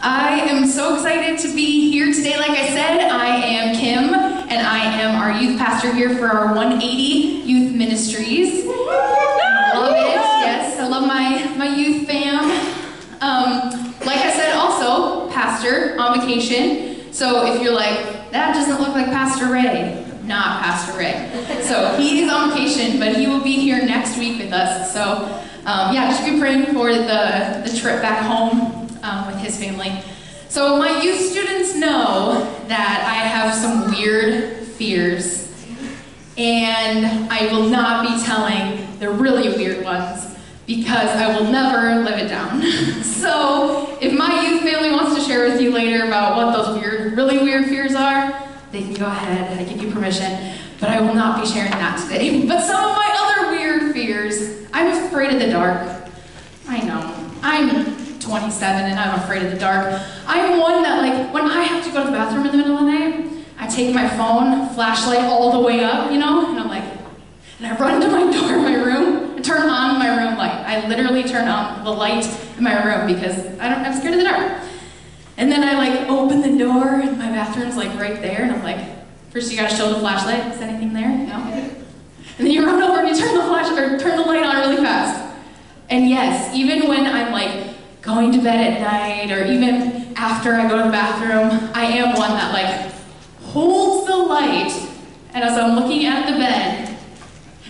I am so excited to be here today. Like I said, I am Kym, and I am our youth pastor here for our 180 Youth Ministries. I love it. Yes, I love my, my youth fam. Um, like I said, also, pastor on vacation. So if you're like, that doesn't look like Pastor Ray, not Pastor Ray. So he is on vacation, but he will be here next week with us. So um, yeah, just be praying for the, the trip back home his family. So my youth students know that I have some weird fears, and I will not be telling the really weird ones because I will never live it down. so if my youth family wants to share with you later about what those weird, really weird fears are, they can go ahead. And I give you permission. But I will not be sharing that today. But some of my other weird fears, I'm afraid of the dark. I know. I'm 27 and I'm afraid of the dark. I'm one that, like, when I have to go to the bathroom in the middle of the night, I take my phone, flashlight all the way up, you know, and I'm like, and I run to my door in my room and turn on my room light. I literally turn on the light in my room because I don't, I'm scared of the dark. And then I like open the door and my bathroom's like right there and I'm like, first you gotta show the flashlight, is anything there? No? And then you run over and you turn the flash or turn the light on really fast. And yes, even when I'm like going to bed at night or even after I go to the bathroom, I am one that like holds the light and as I'm looking at the bed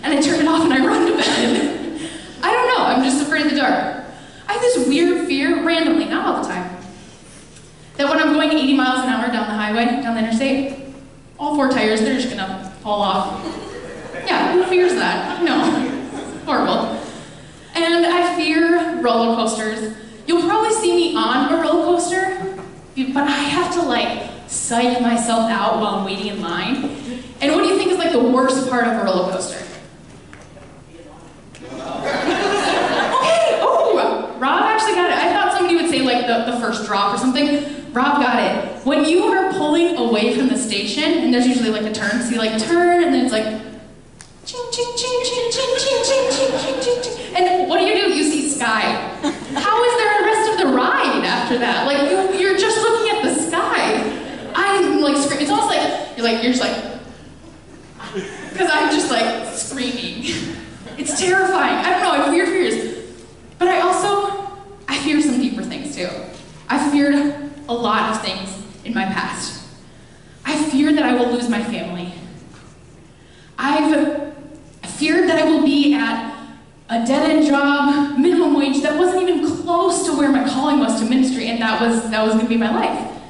and I turn it off and I run to bed. I don't know, I'm just afraid of the dark. I have this weird fear randomly, not all the time, that when I'm going 80 miles an hour down the highway, down the interstate, all four tires, they're just gonna fall off. Yeah, who fears that? No. Horrible. And I fear roller coasters. You'll probably see me on a roller coaster, but I have to like psych myself out while I'm waiting in line. And what do you think is like the worst part of a roller coaster? okay, oh, Rob actually got it. I thought somebody would say like the, the first drop or something. Rob got it. When you are pulling away from the station, and there's usually like a turn, so you like turn, and then it's like And what do you do? You see sky. How is there a rest of the ride after that? Like you, you're just looking at the sky. I'm like screaming. It's almost like you're like you're just like because I'm just like screaming. It's terrifying. I don't know. I have weird fears, but I also I fear some deeper things too. I feared a lot of things in my past. I feared that I will lose my family. I've feared that I will be at a dead-end job, minimum wage that wasn't even close to where my calling was to ministry, and that was that was going to be my life.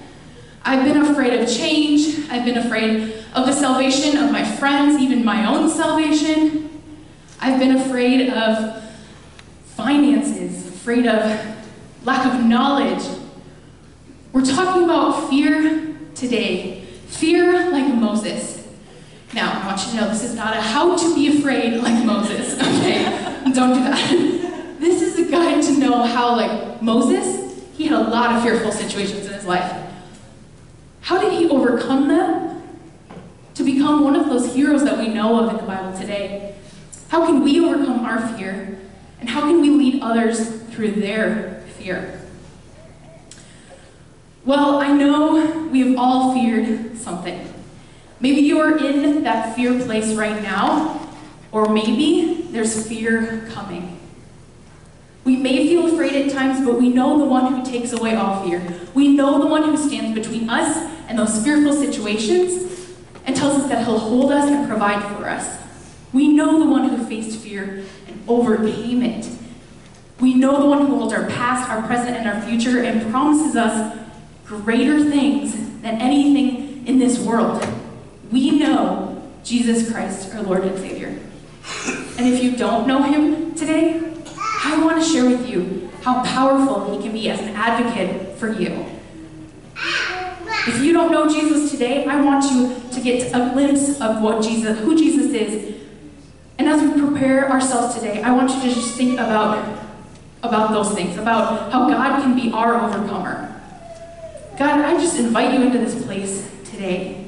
I've been afraid of change. I've been afraid of the salvation of my friends, even my own salvation. I've been afraid of finances, afraid of lack of knowledge. We're talking about fear today. Fear like Moses. Now, I want you to know this is not a how to be afraid like Moses, okay? Don't do that. This is a guide to know how, like Moses, he had a lot of fearful situations in his life. How did he overcome them to become one of those heroes that we know of in the Bible today? How can we overcome our fear? And how can we lead others through their fear? Well, I know we have all feared something. Maybe you are in that fear place right now, or maybe there's fear coming. We may feel afraid at times, but we know the one who takes away all fear. We know the one who stands between us and those fearful situations and tells us that he'll hold us and provide for us. We know the one who faced fear and overcame it. We know the one who holds our past, our present, and our future and promises us greater things than anything in this world. We know Jesus Christ, our Lord and Savior. And if you don't know him today, I want to share with you how powerful he can be as an advocate for you. If you don't know Jesus today, I want you to get a glimpse of what Jesus, who Jesus is. And as we prepare ourselves today, I want you to just think about, about those things, about how God can be our overcomer. God, I just invite you into this place today.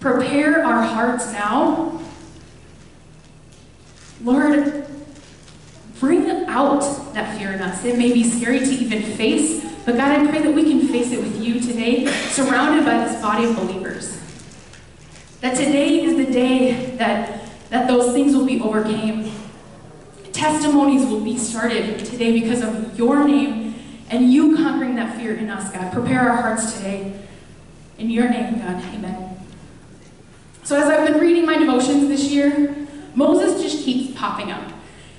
Prepare our hearts now. Lord, bring out that fear in us. It may be scary to even face But God, I pray that we can face it with you today, surrounded by this body of believers. That today is the day that, that those things will be overcame. Testimonies will be started today because of your name and you conquering that fear in us, God. Prepare our hearts today. In your name, God. Amen. So, as I've been reading my devotions this year, Moses just keeps popping up.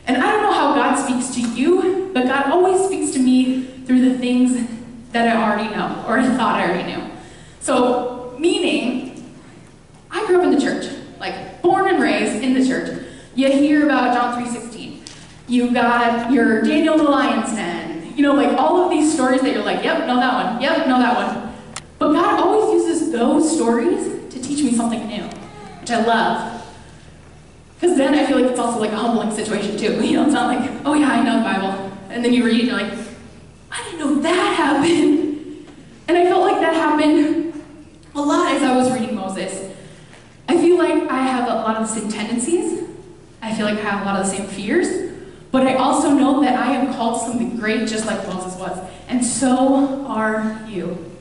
And I don't know how God speaks to you, but God always speaks to me through the things that I already know, or thought I already knew. So, meaning, I grew up in the church, like born and raised in the church. You hear about John 3.16. You got your Daniel the Lion's Den. You know, like all of these stories that you're like, yep, know that one, yep, know that one. But God always uses those stories to teach me something new, which I love. Because then I feel like it's also like a humbling situation too. You know, it's not like, oh yeah, I know the Bible. And then you read and you're like, I didn't know that happened. And I felt like that happened a lot as I was reading Moses. I feel like I have a lot of the same tendencies. I feel like I have a lot of the same fears. But I also know that I am called to something great just like Moses was. And so are you.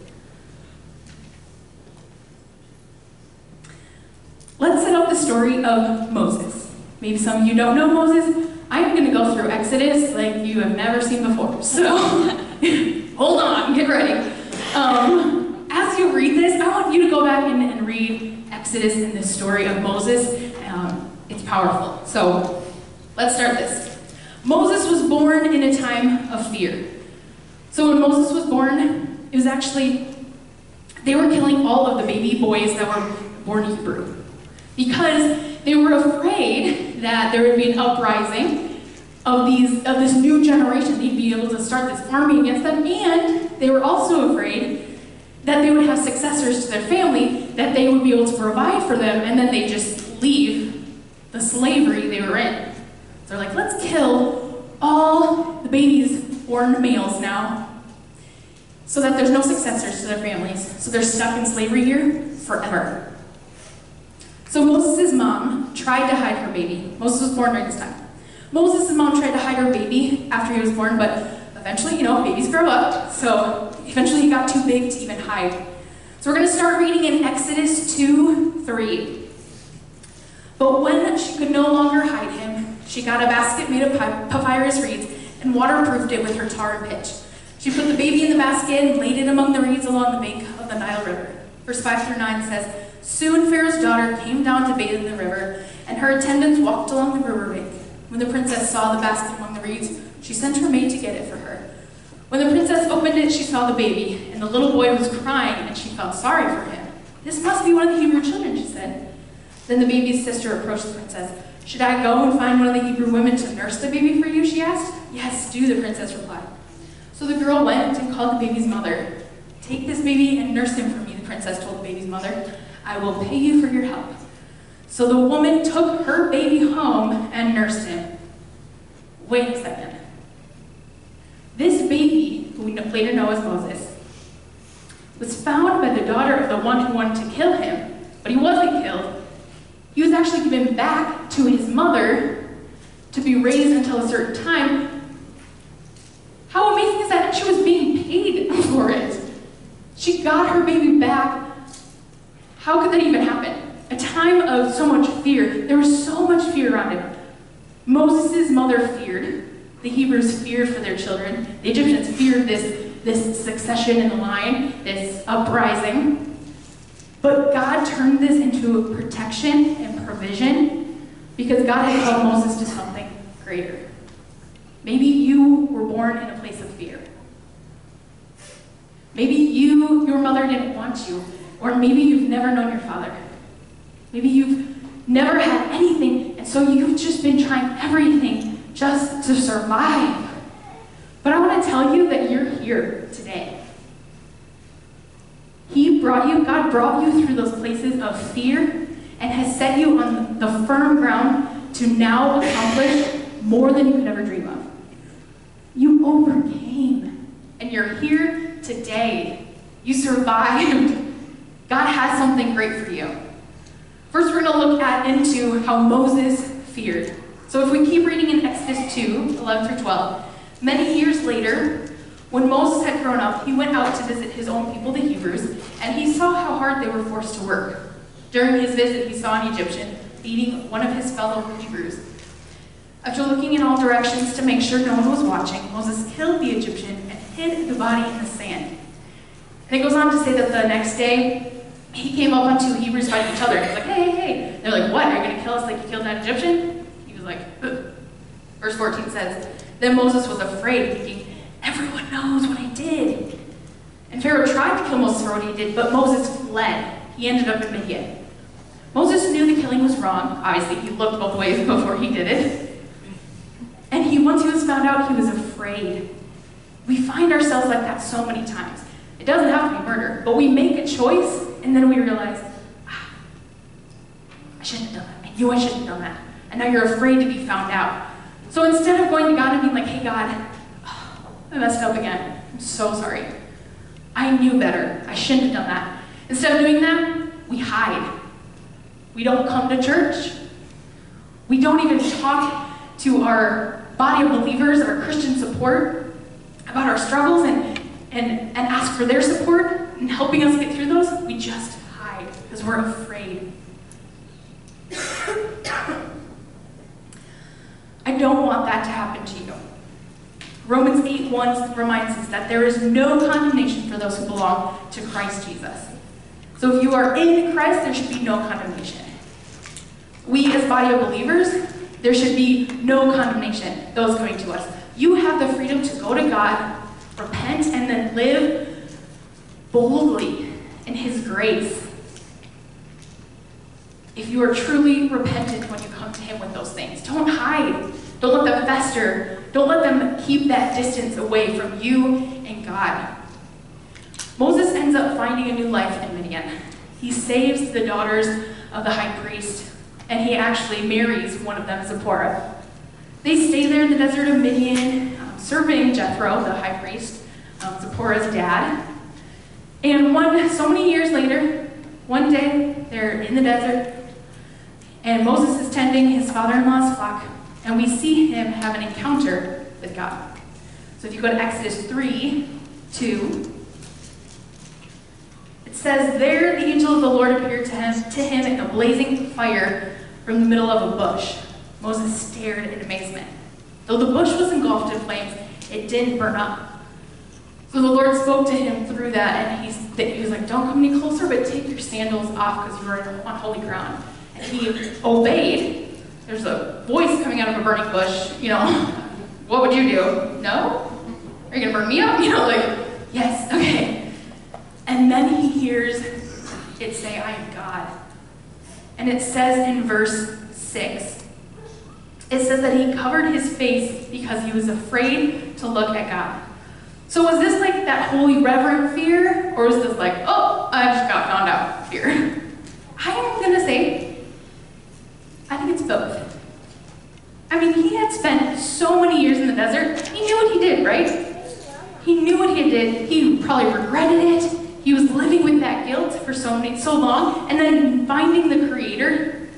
Let's set up the story of Moses. Maybe some of you don't know Moses. I'm going to go through Exodus like you have never seen before. So hold on, get ready. Um, as you read this, I want you to go back and, and read Exodus and the story of Moses. Um, it's powerful. So let's start this. Moses was born in a time of fear. So when Moses was born, it was actually, they were killing all of the baby boys that were born Hebrew because they were afraid that there would be an uprising of these of this new generation. They'd be able to start this army against them, and they were also afraid that they would have successors to their family that they would be able to provide for them, and then they just leave the slavery they were in. So they're like, let's kill all the babies born males now, so that there's no successors to their families. So they're stuck in slavery here forever. So Moses' mom tried to hide her baby. Moses was born during this time. Moses' mom tried to hide her baby after he was born, but eventually, you know, babies grow up, so eventually he got too big to even hide. So we're going to start reading in Exodus 2 3. But when she could no longer hide him, she got a basket made of papyrus reeds and waterproofed it with her tar and pitch. She put the baby in the basket and laid it among the reeds along the bank of the Nile River. Verse 5 through 9 says, Soon Pharaoh's daughter came down to bathe in the river, and her attendants walked along the river bank. When the princess saw the basket among the reeds, she sent her maid to get it for her. When the princess opened it, she saw the baby, and the little boy was crying, and she felt sorry for him. This must be one of the Hebrew children, she said. Then the baby's sister approached the princess. Should I go and find one of the Hebrew women to nurse the baby for you? she asked. Yes, do, the princess replied. So the girl went and called the baby's mother. Take this baby and nurse him for me, the princess told the baby's mother. I will pay you for your help. So the woman took her baby home and nursed him. Wait a second. This baby, who we later know as Moses, was found by the daughter of the one who wanted to kill him, but he wasn't killed. He was actually given back to his mother to be raised until a certain time. How amazing is that? She was being paid for it. She got her baby back how could that even happen? A time of so much fear. There was so much fear around him. Moses' mother feared. The Hebrews feared for their children. The Egyptians feared this, this succession in the line, this uprising. But God turned this into protection and provision because God had called Moses to something greater. Maybe you were born in a place of fear. Maybe you, your mother didn't want you. Or maybe you've never known your father. Maybe you've never had anything, and so you've just been trying everything just to survive. But I want to tell you that you're here today. He brought you, God brought you through those places of fear and has set you on the firm ground to now accomplish more than you could ever dream of. You overcame, and you're here today. You survived. God has something great for you. First, we're going to look at into how Moses feared. So if we keep reading in Exodus 2, 11 through 12, many years later, When Moses had grown up, he went out to visit his own people, the Hebrews, and he saw how hard they were forced to work. During his visit, he saw an Egyptian beating one of his fellow Hebrews. After looking in all directions to make sure no one was watching, Moses killed the Egyptian and hid the body in the sand. And it goes on to say that the next day, he came up on two Hebrews fighting each other. He's like, hey, hey, hey. They're like, what? Are you going to kill us like you killed that Egyptian? He was like, Ugh. verse 14 says, Then Moses was afraid, thinking, everyone knows what I did. And Pharaoh tried to kill Moses for what he did, but Moses fled. He ended up in Midian. Moses knew the killing was wrong. Obviously, he looked both ways before he did it. And he, once he was found out, he was afraid. We find ourselves like that so many times. It doesn't have to be murder, but we make a choice and then we realize, ah, I shouldn't have done that. I knew I shouldn't have done that. And now you're afraid to be found out. So instead of going to God and being like, hey, God, oh, I messed up again. I'm so sorry. I knew better. I shouldn't have done that. Instead of doing that, we hide. We don't come to church. We don't even talk to our body of believers, our Christian support, about our struggles and, and, and ask for their support and helping us get through those. We just hide because we're afraid. I don't want that to happen to you. Romans 8 1 reminds us that there is no condemnation for those who belong to Christ Jesus. So if you are in Christ, there should be no condemnation. We, as body of believers, there should be no condemnation, those coming to us. You have the freedom to go to God, repent, and then live boldly in His grace. If you are truly repentant when you come to Him with those things, don't hide. Don't let them fester. Don't let them keep that distance away from you and God. Moses ends up finding a new life in Midian. He saves the daughters of the high priest, and he actually marries one of them, Zipporah. They stay there in the desert of Midian, um, serving Jethro, the high priest, um, Zipporah's dad. And one, so many years later, one day they're in the desert, and Moses is tending his father-in-law's flock, and we see him have an encounter with God. So if you go to Exodus 3, 2, it says, There the angel of the Lord appeared to him, to him in a blazing fire from the middle of a bush. Moses stared in amazement. Though the bush was engulfed in flames, it didn't burn up. So the Lord spoke to him through that, and he, he was like, Don't come any closer, but take your sandals off because you are on holy ground. And he obeyed. There's a voice coming out of a burning bush. You know, what would you do? No? Are you going to burn me up? You know, like, yes, okay. And then he hears it say, I am God. And it says in verse 6, it says that he covered his face because he was afraid to look at God. So was this like that holy reverent fear, or was this like, oh, I just got found out fear? I'm gonna say, I think it's both. I mean, he had spent so many years in the desert, he knew what he did, right? He knew what he did. He probably regretted it. He was living with that guilt for so many, so long, and then finding the Creator,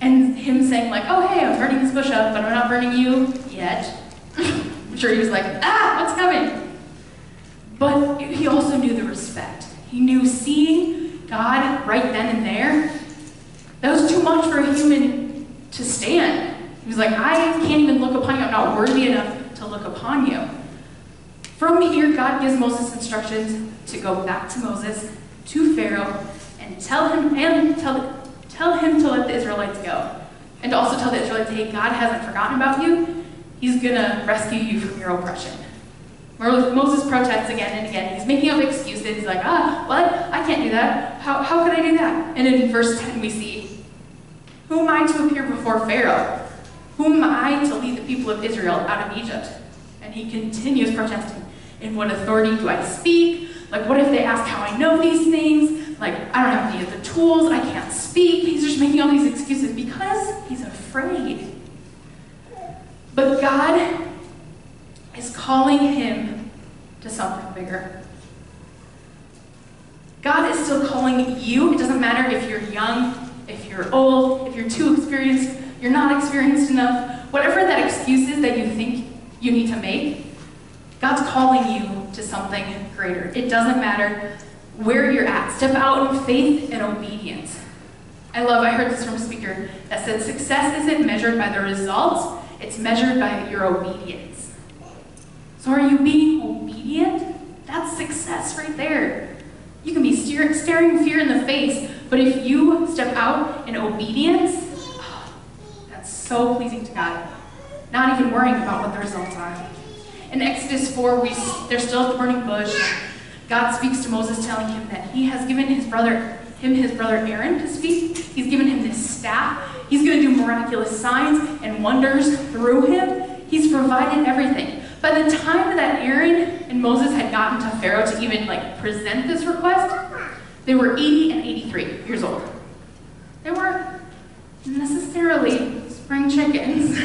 and him saying like, "Oh, hey, I'm burning this bush up, but I'm not burning you yet." I'm sure he was like, "Ah, what's coming?" But he also knew the respect. He knew seeing God right then and there. That was too much for a human to stand. He was like, "I can't even look upon you. I'm not worthy enough to look upon you." From here, God gives Moses instructions to go back to Moses, to Pharaoh, and tell him and tell, tell him to let the Israelites go. And to also tell the Israelites, hey, God hasn't forgotten about you. He's gonna rescue you from your oppression. Moses protests again and again. He's making up excuses. He's like, ah, what? I can't do that. How, how could I do that? And in verse 10, we see, Who am I to appear before Pharaoh? Who am I to lead the people of Israel out of Egypt? And he continues protesting. In what authority do I speak? Like, what if they ask how I know these things? Like, I don't have any of the tools, I can't speak. He's just making all these excuses because he's afraid. But God is calling him to something bigger. God is still calling you. It doesn't matter if you're young, if you're old, if you're too experienced, you're not experienced enough, whatever that excuse is that you think you need to make, God's calling you to something greater. It doesn't matter where you're at. Step out in faith and obedience. I love, I heard this from a speaker that said success isn't measured by the results, it's measured by your obedience. So are you being obedient? That's success right there. You can be staring fear in the face, but if you step out in obedience, oh, that's so pleasing to God. Not even worrying about what the results are. In Exodus 4, we, they're still at the burning bush. God speaks to Moses, telling him that he has given his brother, him his brother Aaron to speak. He's given him this staff. He's going to do miraculous signs and wonders through him. He's provided everything. By the time that Aaron and Moses had gotten to Pharaoh to even like present this request, they were 80 and 83 years old. They weren't necessarily spring chickens.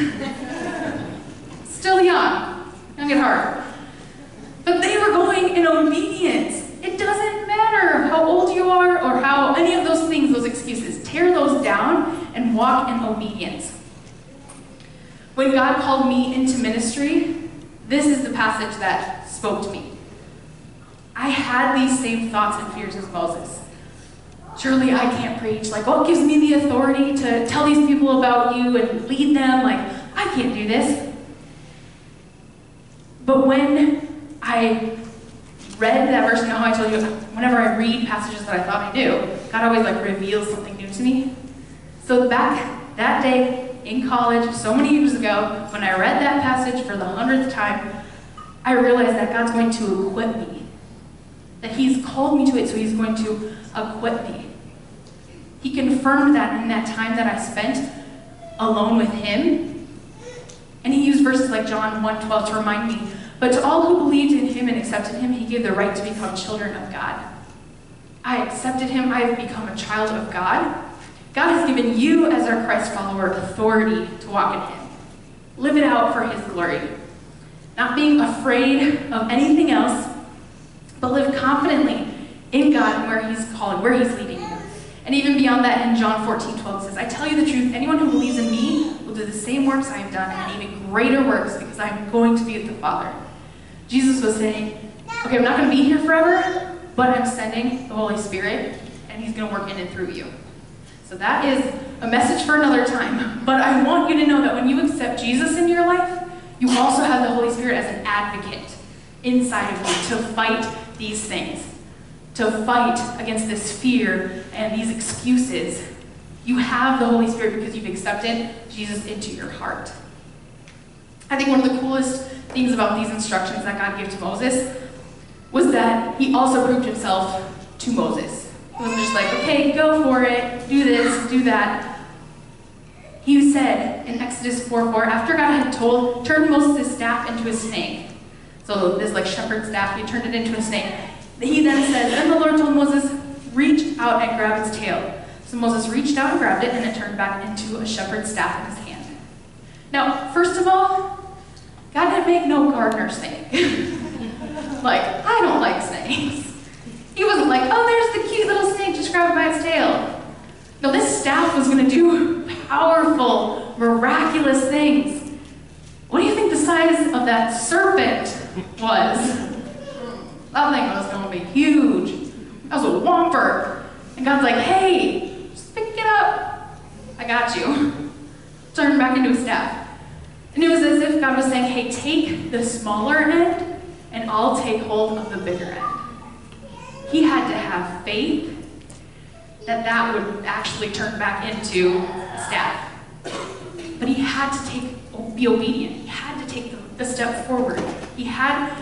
Still young, young at heart. But they were going in obedience. It doesn't matter how old you are or how any of those things, those excuses. Tear those down and walk in obedience. When God called me into ministry, this is the passage that spoke to me. I had these same thoughts and fears as Moses. Surely I can't preach. Like, what gives me the authority to tell these people about you and lead them? Like, I can't do this. But when I read that verse, you know how I told you, whenever I read passages that I thought I knew, God always like reveals something new to me. So back that day in college, so many years ago, when I read that passage for the hundredth time, I realized that God's going to equip me. That He's called me to it, so He's going to equip me. He confirmed that in that time that I spent alone with Him. And He used verses like John 1:12 to remind me but to all who believed in him and accepted him, he gave the right to become children of God. I accepted him, I have become a child of God. God has given you, as our Christ follower, authority to walk in him. Live it out for his glory. Not being afraid of anything else, but live confidently in God and where he's calling, where he's leading you. And even beyond that, in John 14, 12 says, I tell you the truth, anyone who believes in me will do the same works I have done, and even greater works, because I am going to be with the Father. Jesus was saying, okay, I'm not going to be here forever, but I'm sending the Holy Spirit, and He's going to work in and through you. So that is a message for another time. But I want you to know that when you accept Jesus in your life, you also have the Holy Spirit as an advocate inside of you to fight these things, to fight against this fear and these excuses. You have the Holy Spirit because you've accepted Jesus into your heart. I think one of the coolest things about these instructions that God gave to Moses was that he also proved himself to Moses. He wasn't just like, okay, go for it, do this, do that. He said in Exodus 4 4, after God had told, turn Moses' staff into a snake. So this like shepherd staff, he turned it into a snake. He then said, then the Lord told Moses, reach out and grab its tail. So Moses reached out and grabbed it, and it turned back into a shepherd's staff in his hand. Now, first of all, God didn't make no gardener snake. like, I don't like snakes. Wasn't like, oh, there's the cute little snake, just grab it by its tail. No, this staff was going to do powerful, miraculous things. What do you think the size of that serpent was? That thing was going to be huge. That was a whomper. And God's like, hey, just pick it up. I got you. Turn back into a staff. And it was as if God was saying, hey, take the smaller end, and I'll take hold of the bigger end. He had to have faith that that would actually turn back into staff. But he had to take, be obedient. He had to take the step forward. He had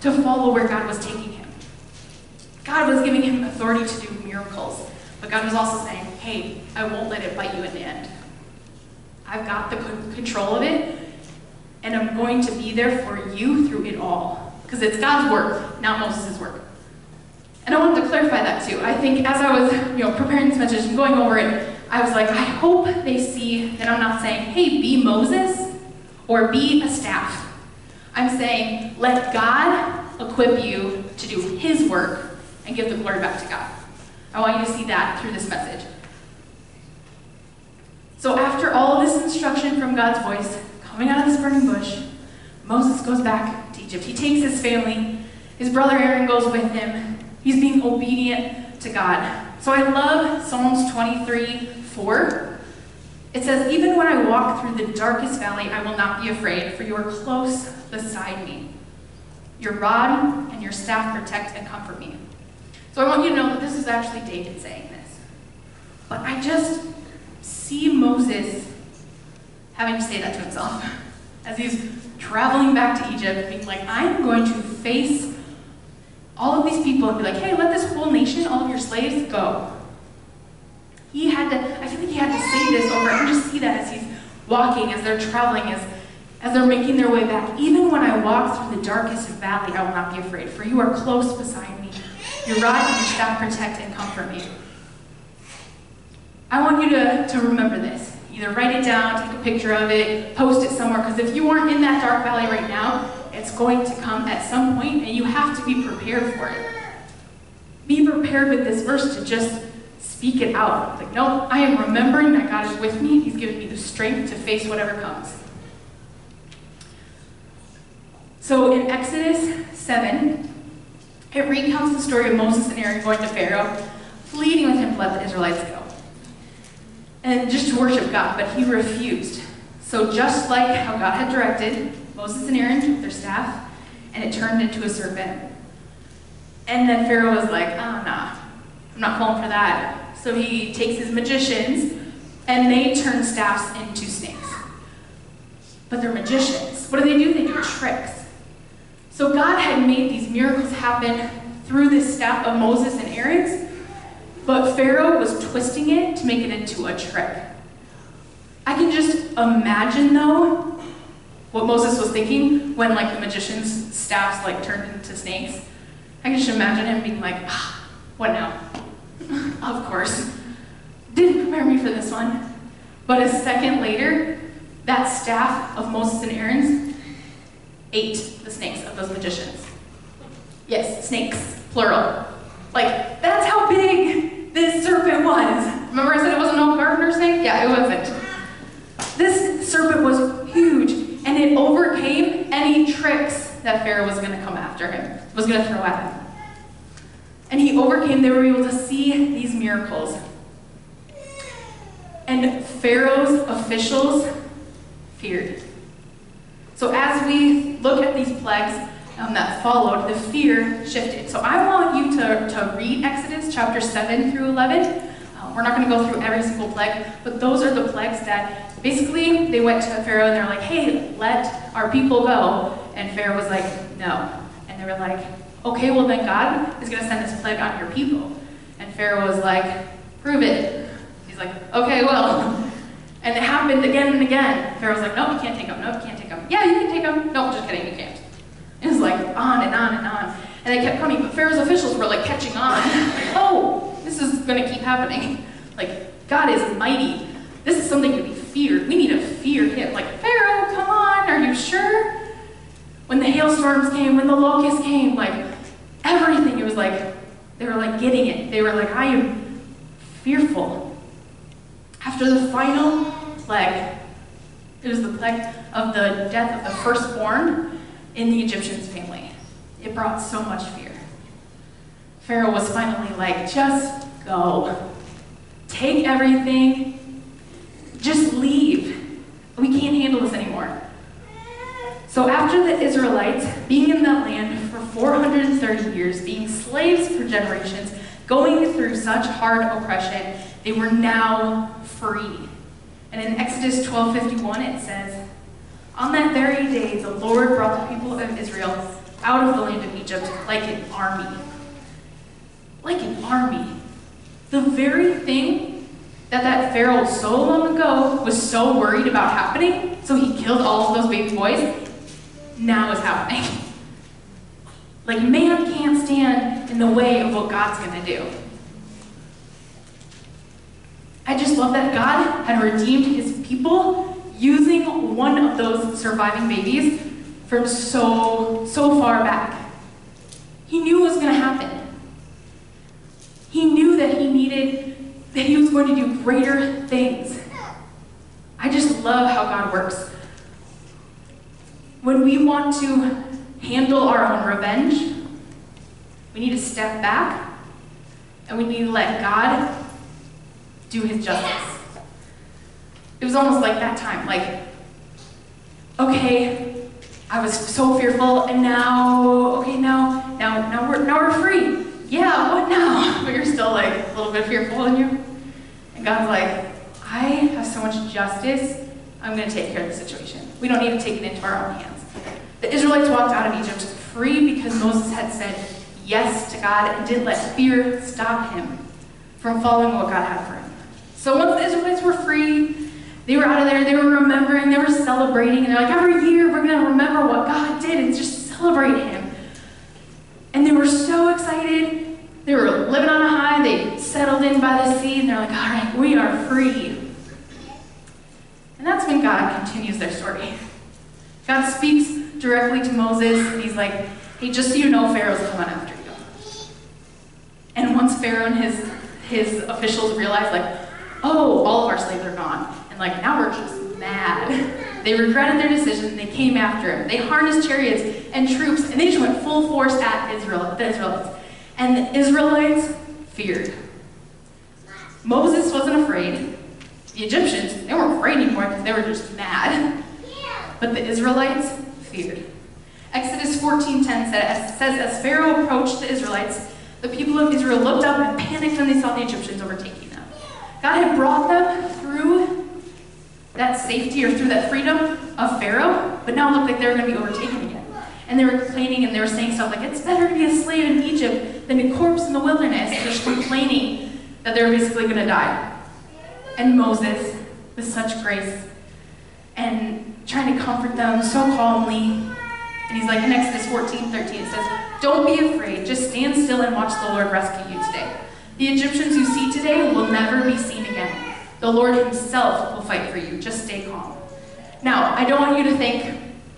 to follow where God was taking him. God was giving him authority to do miracles, but God was also saying, hey, I won't let it bite you in the end. I've got the control of it, and I'm going to be there for you through it all. Because it's God's work, not Moses' work. And I wanted to clarify that too. I think as I was, you know, preparing this message and going over it, I was like, I hope they see that I'm not saying, hey, be Moses or be a staff. I'm saying, let God equip you to do his work and give the glory back to God. I want you to see that through this message. So after all this instruction from God's voice, coming out of this burning bush, Moses goes back to Egypt. He takes his family, his brother Aaron goes with him. He's being obedient to God. So I love Psalms 23 4. It says, Even when I walk through the darkest valley, I will not be afraid, for you are close beside me. Your rod and your staff protect and comfort me. So I want you to know that this is actually David saying this. But I just see Moses having to say that to himself as he's traveling back to Egypt, being like, I'm going to face all of these people and be like, hey, let this whole nation, all of your slaves, go. He had to, I feel like he had to say this over. I can just see that as he's walking, as they're traveling, as, as they're making their way back. Even when I walk through the darkest valley, I will not be afraid, for you are close beside me. Your rod and your staff protect and comfort me. I want you to, to remember this. Either write it down, take a picture of it, post it somewhere, because if you aren't in that dark valley right now, it's going to come at some point, and you have to be prepared for it. Be prepared with this verse to just speak it out. Like, no, I am remembering that God is with me. He's given me the strength to face whatever comes. So in Exodus 7, it recounts the story of Moses and Aaron going to Pharaoh, pleading with him to let the Israelites go. And just to worship God, but he refused. So just like how God had directed, Moses and Aaron took their staff, and it turned into a serpent. And then Pharaoh was like, oh, nah, I'm not falling for that. So he takes his magicians, and they turn staffs into snakes. But they're magicians. What do they do? They do tricks. So God had made these miracles happen through this staff of Moses and Aaron's, but Pharaoh was twisting it to make it into a trick. I can just imagine, though, what Moses was thinking when, like, the magician's staffs, like, turned into snakes. I can just imagine him being like, ah, what now? of course. Didn't prepare me for this one. But a second later, that staff of Moses and Aaron's ate the snakes of those magicians. Yes, snakes, plural. Like, that's how big this serpent was. Remember I said it wasn't no gardener snake? Yeah, it wasn't. This serpent was huge, it overcame any tricks that Pharaoh was going to come after him, was going to throw at him. And he overcame, they were able to see these miracles. And Pharaoh's officials feared. So as we look at these plagues um, that followed, the fear shifted. So I want you to, to read Exodus chapter 7 through 11. We're not going to go through every single plague, but those are the plagues that basically they went to Pharaoh and they're like, hey, let our people go. And Pharaoh was like, no. And they were like, okay, well then God is going to send this plague on your people. And Pharaoh was like, prove it. He's like, okay, well. And it happened again and again. Pharaoh's like, nope, you can't take them. Nope, you can't take them. Yeah, you can take them. No, just kidding, you can't. It was like on and on and on. And they kept coming, but Pharaoh's officials were like catching on. Oh, this is going to keep happening. Like, God is mighty. This is something to be feared. We need to fear him. Like, Pharaoh, come on, are you sure? When the hailstorms came, when the locusts came, like, everything, it was like, they were like getting it. They were like, I am fearful. After the final plague, it was the plague of the death of the firstborn in the Egyptian's family. It brought so much fear. Pharaoh was finally like, just go. Take everything. Just leave. We can't handle this anymore. So after the Israelites being in that land for 430 years, being slaves for generations, going through such hard oppression, they were now free. And in Exodus 12:51 it says, "On that very day the Lord brought the people of Israel out of the land of Egypt like an army." Like an army. The very thing that that Pharaoh so long ago was so worried about happening, so he killed all of those baby boys, now is happening. Like man can't stand in the way of what God's going to do. I just love that God had redeemed his people using one of those surviving babies from so, so far back. He knew it was going to happen. He knew that he needed, that he was going to do greater things. I just love how God works. When we want to handle our own revenge. We need to step back and we need to let God do his justice. It was almost like that time, like, okay, I was so fearful, and now, okay, now, now, now we're now we're free. Yeah, what now? But you're still like a little bit fearful in you. And God's like, I have so much justice. I'm going to take care of the situation. We don't need to take it into our own hands. The Israelites walked out of Egypt free because Moses had said yes to God and didn't let fear stop him from following what God had for him. So once the Israelites were free, they were out of there, they were remembering, they were celebrating, and they're like, every year we're going to remember what God did and just celebrate Him. And they were so excited. They were living on a high, they settled in by the sea, and they're like, all right, we are free. And that's when God continues their story. God speaks directly to Moses, and he's like, hey, just so you know, Pharaoh's coming after you. And once Pharaoh and his, his officials realize, like, oh, all of our slaves are gone, and like, now we're just mad. They regretted their decision, they came after him. They harnessed chariots and troops, and they just went full force at Israel, the Israelites. And the Israelites feared. Moses wasn't afraid. The Egyptians, they weren't afraid anymore because they were just mad. But the Israelites feared. Exodus 14:10 says, as Pharaoh approached the Israelites, the people of Israel looked up and panicked when they saw the Egyptians overtaking them. God had brought them that safety or through that freedom of Pharaoh, but now it looked like they were going to be overtaken again. And they were complaining and they were saying stuff like, it's better to be a slave in Egypt than a corpse in the wilderness, just complaining that they're basically going to die. And Moses, with such grace, and trying to comfort them so calmly, and he's like in Exodus 14, 13, it says, Don't be afraid, just stand still and watch the Lord rescue you today. The Egyptians you see today will never be seen again. The Lord himself will fight for you. Just stay calm. Now, I don't want you to think,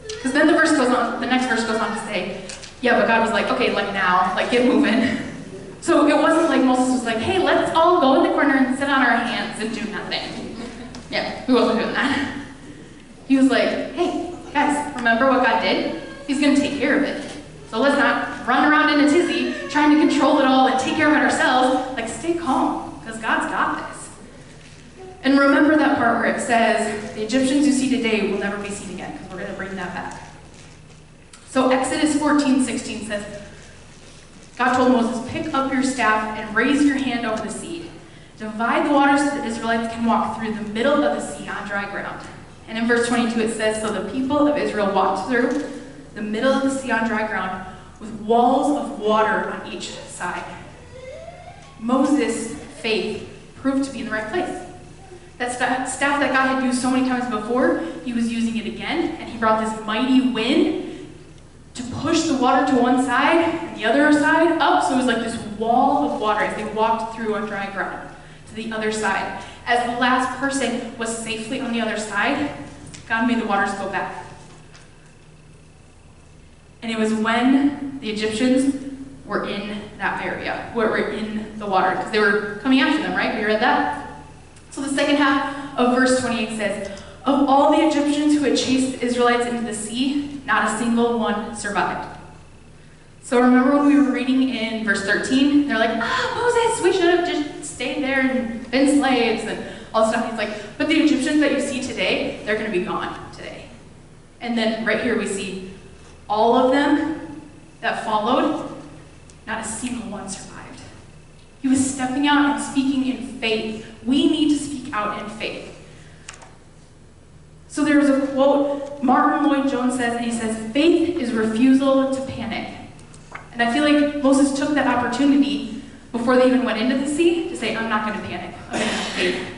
because then the verse goes on, the next verse goes on to say, yeah, but God was like, okay, like now, like get moving. So it wasn't like Moses was like, hey, let's all go in the corner and sit on our hands and do nothing. Yeah, he wasn't doing that. He was like, hey, guys, remember what God did? He's going to take care of it. So let's not run around in a tizzy trying to control it all and take care of it ourselves. Like, stay calm, because God's got this. And remember that part where it says, the Egyptians you see today will never be seen again, because we're going to bring that back. So Exodus 14, 16 says, God told Moses, pick up your staff and raise your hand over the sea. Divide the waters so the Israelites can walk through the middle of the sea on dry ground. And in verse 22 it says, So the people of Israel walked through the middle of the sea on dry ground with walls of water on each side. Moses' faith proved to be in the right place. That staff that God had used so many times before, he was using it again, and he brought this mighty wind to push the water to one side and the other side up. So it was like this wall of water as they walked through on dry ground to the other side. As the last person was safely on the other side, God made the waters go back. And it was when the Egyptians were in that area, where were in the water, because they were coming after them, right? We read that. So the second half of verse 28 says, Of all the Egyptians who had chased the Israelites into the sea, not a single one survived. So remember when we were reading in verse 13? They're like, ah, Moses, we should have just stayed there and been slaves and all stuff. He's like, but the Egyptians that you see today, they're going to be gone today. And then right here we see all of them that followed, not a single one survived. He was stepping out and speaking in faith. We need out in faith. So there's a quote Martyn Lloyd-Jones says, and he says, Faith is refusal to panic. And I feel like Moses took that opportunity before they even went into the sea to say, I'm not going to panic. I'm going to have faith.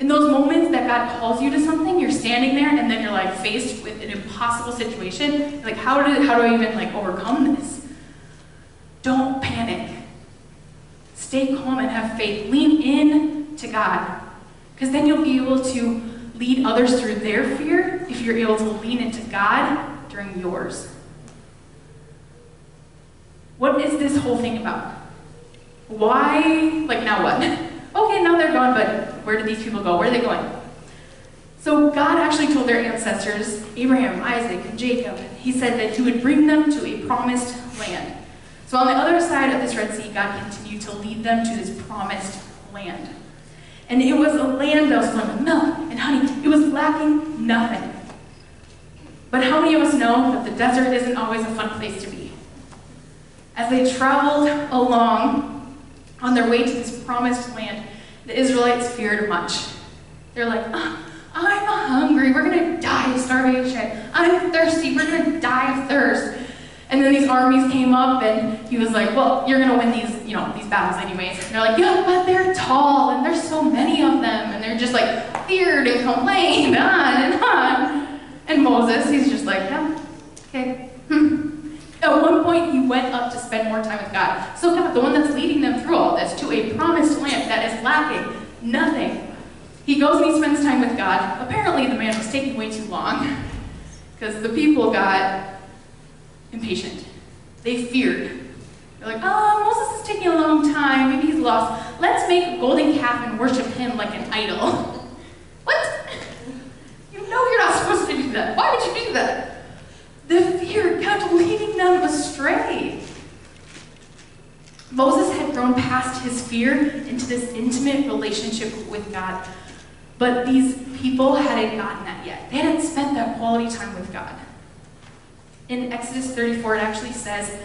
In those moments that God calls you to something, you're standing there and then you're like faced with an impossible situation. like, how, did, how do I even like overcome this? Don't panic. Stay calm and have faith. Lean in to God. Because then you'll be able to lead others through their fear if you're able to lean into God during yours. What is this whole thing about? Why, like now what? okay, now they're gone, but where did these people go? Where are they going? So God actually told their ancestors, Abraham, Isaac, and Jacob, he said that he would bring them to a promised land. So on the other side of this Red Sea, God continued to lead them to this promised land. And it was a land that was flowing with milk and honey. It was lacking nothing. But how many of us know that the desert isn't always a fun place to be? As they traveled along on their way to this promised land, the Israelites feared much. They're like, oh, I'm hungry. We're going to die of starvation. I'm thirsty. We're going to die of thirst. And then these armies came up, and he was like, "Well, you're gonna win these, you know, these battles anyways." And they're like, "Yeah, but they're tall, and there's so many of them, and they're just like feared and complained on and on." And Moses, he's just like, "Yeah, okay." Hmm. At one point, he went up to spend more time with God. So God, the one that's leading them through all this, to a promised land that is lacking nothing. He goes and he spends time with God. Apparently, the man was taking way too long because the people got impatient. They feared. They're like, oh, Moses is taking a long time. Maybe he's lost. Let's make a golden calf and worship him like an idol. what? You know you're not supposed to do that. Why would you do that? The fear kept leading them astray. Moses had grown past his fear into this intimate relationship with God. But these people hadn't gotten that yet. They hadn't spent that quality time with God. In Exodus 34, it actually says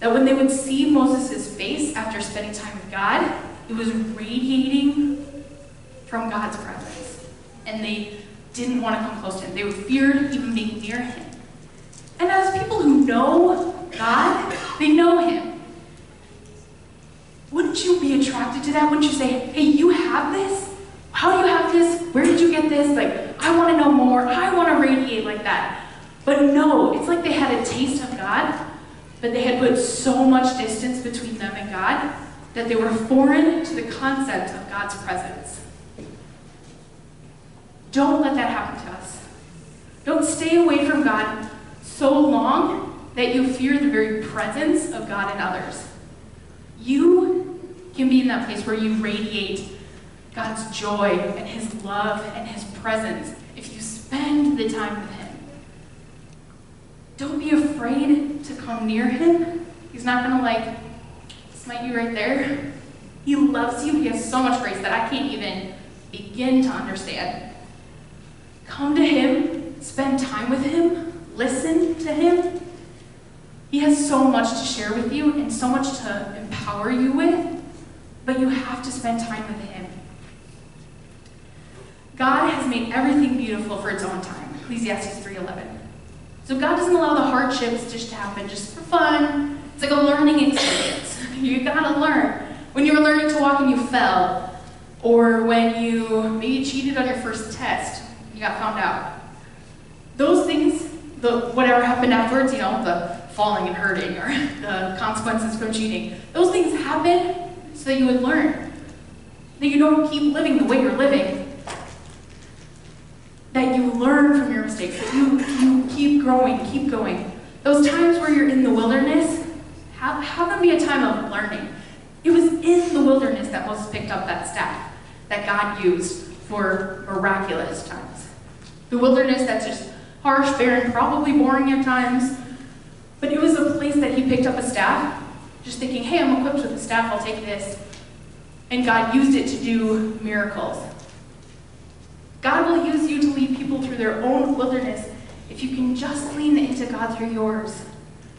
that when they would see Moses' face after spending time with God, it was radiating from God's presence. And they didn't want to come close to him. They were feared even being near him. And as people who know God, they know him. Wouldn't you be attracted to that? Wouldn't you say, hey, you have this? How do you have this? Where did you get this? Like, I want to know more. I want to radiate like that. But no, it's like they had a taste of God, but they had put so much distance between them and God that they were foreign to the concept of God's presence. Don't let that happen to us. Don't stay away from God so long that you fear the very presence of God in others. You can be in that place where you radiate God's joy and His love and His presence if you spend the time with Him. Don't be afraid to come near him. He's not going to like smite you right there. He loves you. He has so much grace that I can't even begin to understand. Come to him, spend time with him, listen to him. He has so much to share with you and so much to empower you with, but you have to spend time with him. God has made everything beautiful for its own time. Ecclesiastes 3:11. So God doesn't allow the hardships just to happen just for fun. It's like a learning experience. you gotta learn. When you were learning to walk and you fell, or when you maybe cheated on your first test, you got found out. Those things, the whatever happened afterwards, you know, the falling and hurting or the consequences from cheating, those things happen so that you would learn. That you don't keep living the way you're living, that you learn from your mistakes, that you, you keep growing, keep going. Those times where you're in the wilderness, have, have them be a time of learning. It was in the wilderness that Moses picked up that staff that God used for miraculous times. The wilderness that's just harsh, barren, probably boring at times, but it was a place that he picked up a staff, just thinking, hey, I'm equipped with a staff, I'll take this. And God used it to do miracles. God will use you to lead people through their own wilderness if you can just lean into God through yours.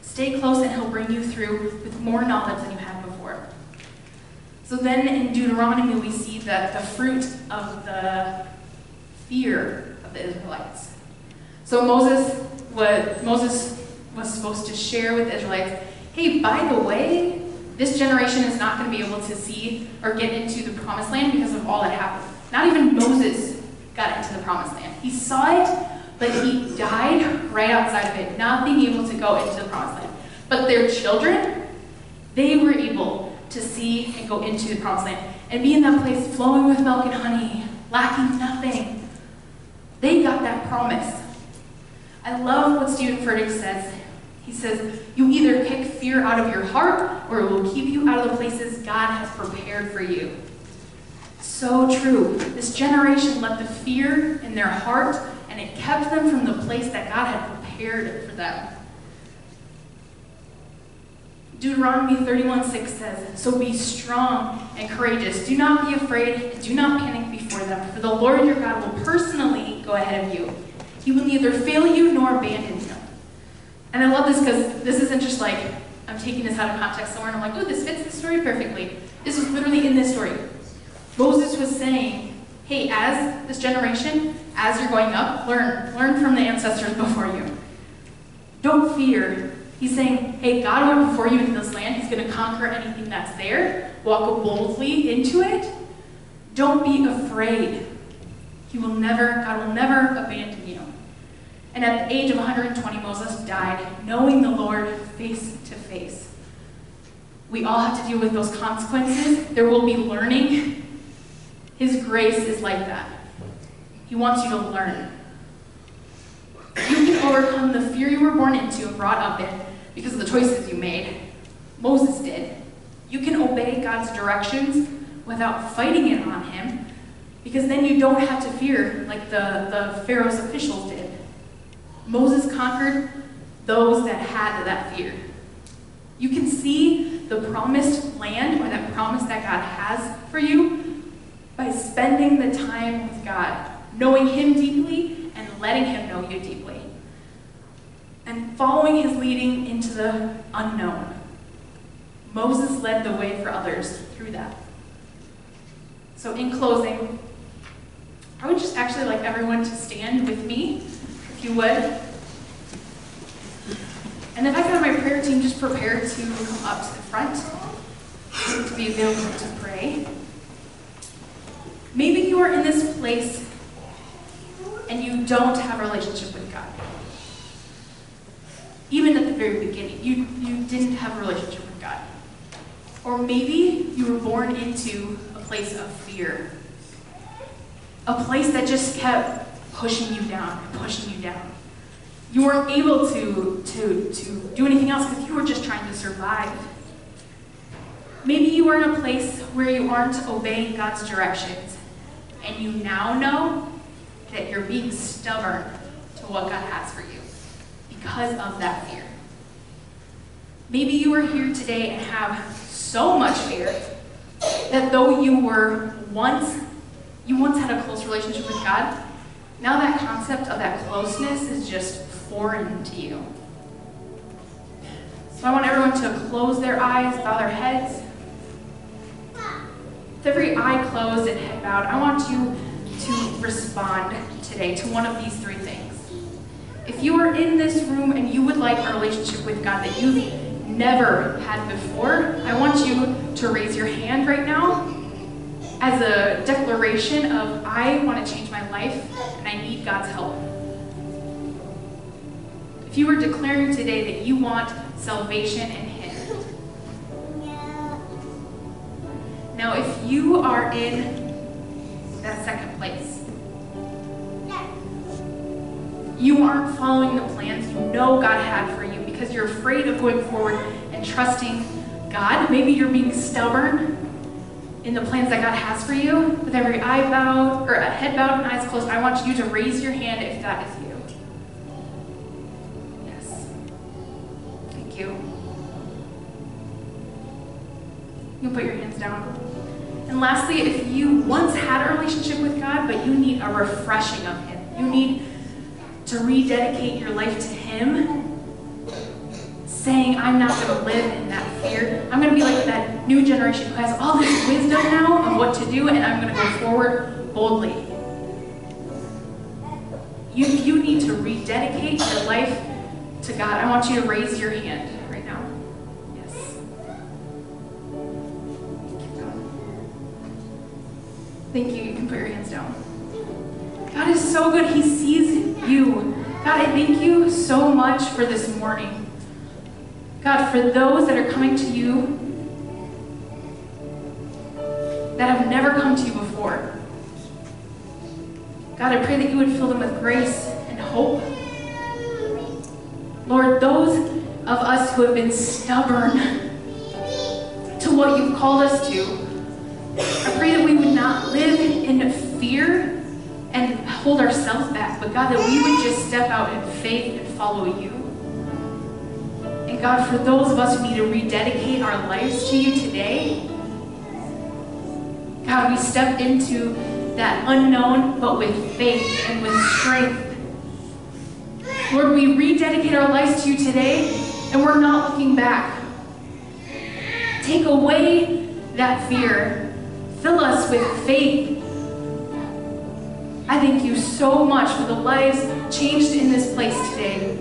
Stay close and He'll bring you through with more knowledge than you had before. So then in Deuteronomy, we see that the fruit of the fear of the Israelites. So Moses was, Moses was supposed to share with the Israelites hey, by the way, this generation is not going to be able to see or get into the promised land because of all that happened. Not even Moses got into the promised land. He saw it, but he died right outside of it, not being able to go into the promised land. But their children, they were able to see and go into the promised land and be in that place flowing with milk and honey, lacking nothing. They got that promise. I love what Steven Furtick says. He says, You either kick fear out of your heart or it will keep you out of the places God has prepared for you so true. This generation let the fear in their heart, and it kept them from the place that God had prepared for them. Deuteronomy 31:6 says, So be strong and courageous. Do not be afraid, and do not panic before them, for the Lord your God will personally go ahead of you. He will neither fail you nor abandon you. And I love this because this isn't just like I'm taking this out of context somewhere and I'm like, oh, this fits the story perfectly. This was literally in this story. Moses was saying, hey, as this generation, as you're going up, learn, learn from the ancestors before you. Don't fear. He's saying, hey, God went before you into this land. He's going to conquer anything that's there. Walk boldly into it. Don't be afraid. He will never, God will never abandon you. And at the age of 120, Moses died, knowing the Lord face to face. We all have to deal with those consequences. There will be learning. His grace is like that. He wants you to learn. You can overcome the fear you were born into and brought up in because of the choices you made. Moses did. You can obey God's directions without fighting it on him because then you don't have to fear like the, the Pharaoh's officials did. Moses conquered those that had that fear. You can see the promised land or that promise that God has for you by spending the time with God, knowing Him deeply and letting Him know you deeply, and following His leading into the unknown. Moses led the way for others through that. So, in closing, I would just actually like everyone to stand with me, if you would. And if I could have my prayer team just prepare to come up to the front to be available to pray. Maybe you are in this place and you don't have a relationship with God. Even at the very beginning, you, you didn't have a relationship with God. Or maybe you were born into a place of fear. A place that just kept pushing you down, and pushing you down. You weren't able to, to, to do anything else because you were just trying to survive. Maybe you are in a place where you aren't obeying God's directions, and you now know that you're being stubborn to what God has for you because of that fear. Maybe you are here today and have so much fear that though you were once, you once had a close relationship with God, now that concept of that closeness is just foreign to you. So I want everyone to close their eyes, bow their heads. With every eye closed and head bowed, I want you to respond today to one of these three things. If you are in this room and you would like a relationship with God that you've never had before, I want you to raise your hand right now as a declaration of I want to change my life and I need God's help. If you are declaring today that you want salvation in Him. Now, if you are in that second place, you aren't following the plans you know God had for you because you're afraid of going forward and trusting God. Maybe you're being stubborn in the plans that God has for you. With every eye bowed or a head bowed and eyes closed, I want you to raise your hand if that is you. Yes. Thank you. You can put your hands down. And lastly, if you once had a relationship with God, but you need a refreshing of Him, you need to rededicate your life to Him, saying, I'm not going to live in that fear. I'm going to be like that new generation who has all this wisdom now of what to do, and I'm going to go forward boldly. You, you need to rededicate your life to God. I want you to raise your hand. Thank you. You can put your hands down. God is so good. He sees you. God, I thank you so much for this morning. God, for those that are coming to you that have never come to you before. God, I pray that you would fill them with grace and hope. Lord, those of us who have been stubborn to what you've called us to, fear and hold ourselves back, but God, that we would just step out in faith and follow you. And God, for those of us who need to rededicate our lives to you today, God, we step into that unknown, but with faith and with strength. Lord, we rededicate our lives to you today, and we're not looking back. Take away that fear. Fill us with faith. I thank you so much for the lives changed in this place today.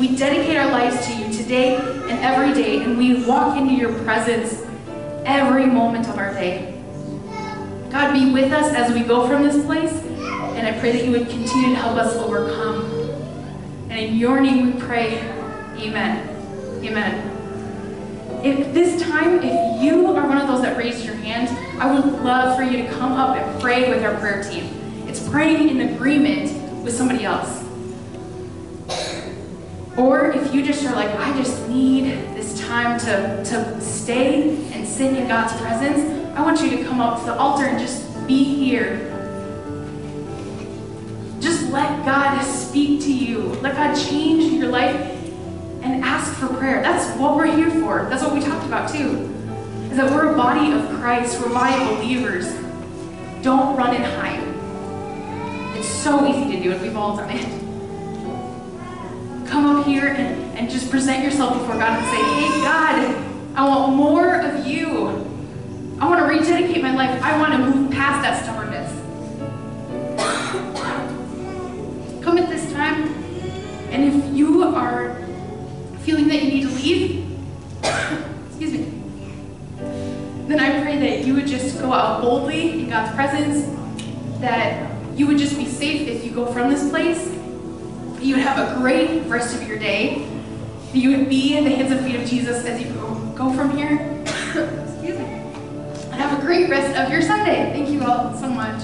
We dedicate our lives to you today and every day, and we walk into your presence every moment of our day. God, be with us as we go from this place, and I pray that you would continue to help us overcome. And in your name we pray, amen. Amen. If this time, if you are one of those that raised your hand, I would love for you to come up and pray with our prayer team. It's praying in agreement with somebody else. Or if you just are like, I just need this time to, to stay and sit in God's presence, I want you to come up to the altar and just be here. Just let God speak to you. Let God change your life and ask for prayer. That's what we're here for. That's what we talked about too. Is that we're a body of Christ, we're body believers. Don't run and hide. It's so easy to do it. We've all done it. Come up here and, and just present yourself before God and say, Hey, God, I want more of you. I want to rededicate my life. I want to move past that stubbornness. Come at this time, and if you are feeling that you need to leave, excuse me, then I pray that you would just go out boldly in God's presence, that you would just be safe if you go from this place, you would have a great rest of your day, that you would be in the hands and feet of Jesus as you go, go from here. excuse me. And have a great rest of your Sunday. Thank you all so much.